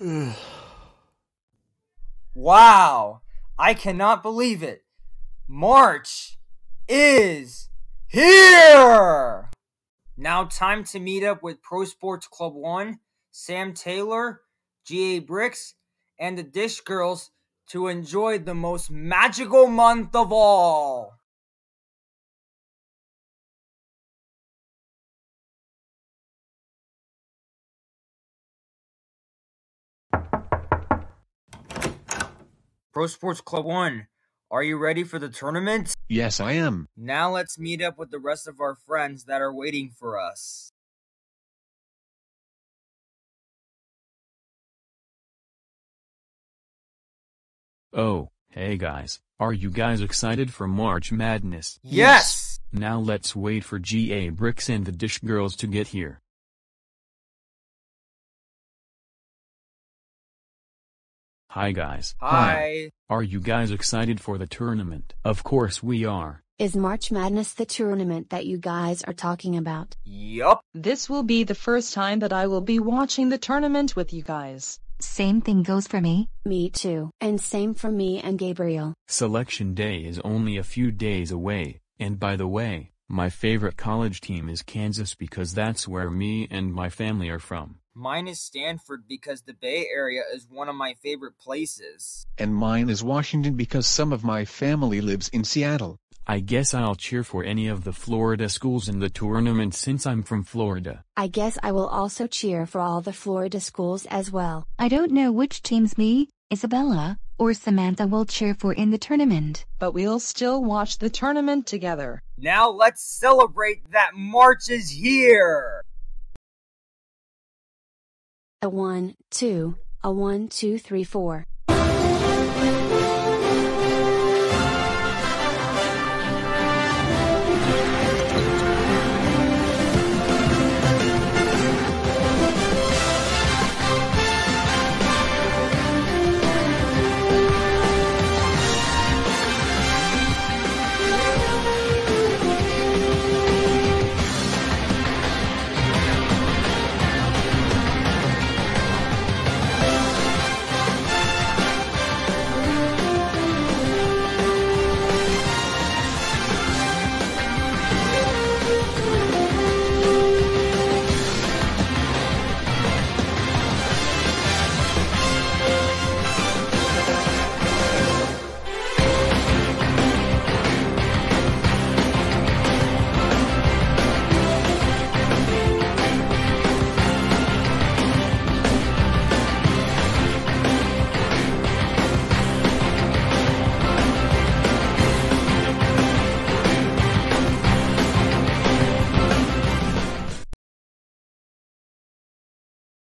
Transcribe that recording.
wow, I cannot believe it. March is here! Now, time to meet up with Pro Sports Club 1, Sam Taylor, GA Bricks, and the Dish Girls to enjoy the most magical month of all. Pro Sports Club 1, are you ready for the tournament? Yes, I am. Now let's meet up with the rest of our friends that are waiting for us. Oh, hey guys, are you guys excited for March Madness? Yes! Now let's wait for GA Bricks and the Dish Girls to get here. Hi guys. Hi. Are you guys excited for the tournament? Of course we are. Is March Madness the tournament that you guys are talking about? Yup. This will be the first time that I will be watching the tournament with you guys. Same thing goes for me. Me too. And same for me and Gabriel. Selection day is only a few days away, and by the way, my favorite college team is Kansas because that's where me and my family are from. Mine is Stanford because the Bay Area is one of my favorite places. And mine is Washington because some of my family lives in Seattle. I guess I'll cheer for any of the Florida schools in the tournament since I'm from Florida. I guess I will also cheer for all the Florida schools as well. I don't know which teams me, Isabella, or Samantha will cheer for in the tournament. But we'll still watch the tournament together. Now let's celebrate that March is here! A one, two, a one, two, three, four.